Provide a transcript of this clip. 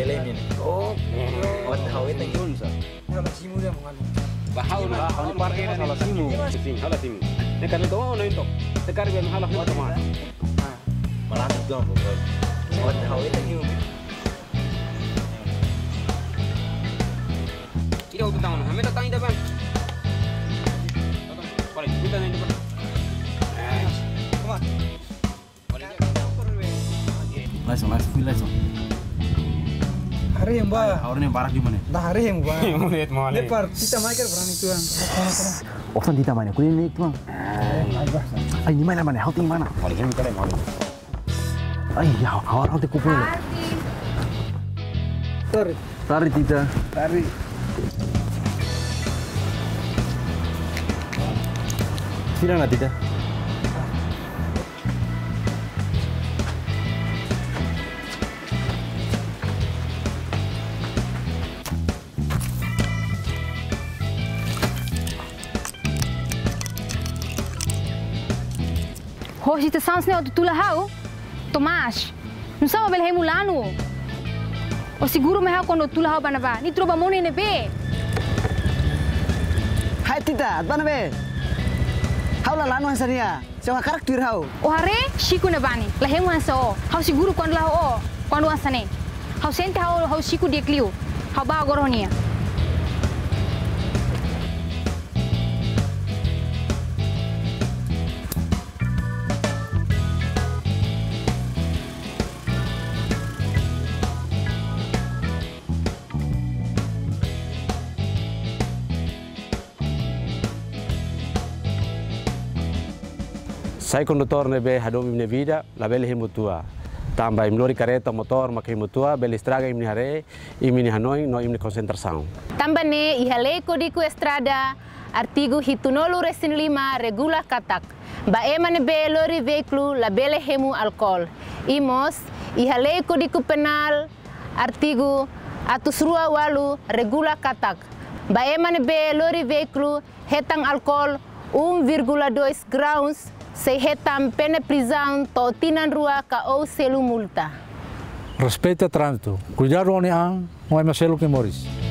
bele min. Oh, Ot hawe tang yun sa. bahau na bahau parke na salah simu. Sing hala simu. Ne kan to no into. Tekar ben hala mo to ma. Malantik dong bro. Ot hawe tang yun. Ida utu tangan. Hame ta tangi daban. Pare, kita na daban. Langsung, langsung, langsung. Hari yang ba, Orang yang barak di mana? dah hari yang ba. Lihat mo Lepar, kita makan berani tuan. Oh, di mana? Kuliah ini tuang. Ay, di mana mana? Hau tinggi mana? Mali hemi kale mali. Ay, ya, hau hau te kupu. Sorry, Tari tita. tari. Sila na tita. Hoje te sans ne tu la hau. Tomás. Não sabe bel hemulano. O seguro me hau quando tu la hau banaba. Ni troba mone ne be. Hai tita, mana be? Hau la lanu hasaria. Sewa karak tuir hau. O hare chico ne bani. La hemu ansa o. Hau seguro quando la o. Quando ansane. Hau sente hau hau chico de clio. Hau ba agoronia. Sai condutor ne be hadom ne vida la tua. Tamba im lori careta motor makai hemu tua bele estraga im ni hare im ni hanoi no im ni concentração. Tambane ihale código estrada artigo hitunolu resin lima regula katak. Ba emane be lori veículo la bele hemu alcohol. Imos ihale código penal artigo atusrua walu regula katak. Ba emane be lori veículo hetang alcohol 1,2 graus se hetam pena prisão to tinan rua ka ou selu multa. Respeite o trânsito. Cuidado onde há, não é que Moris.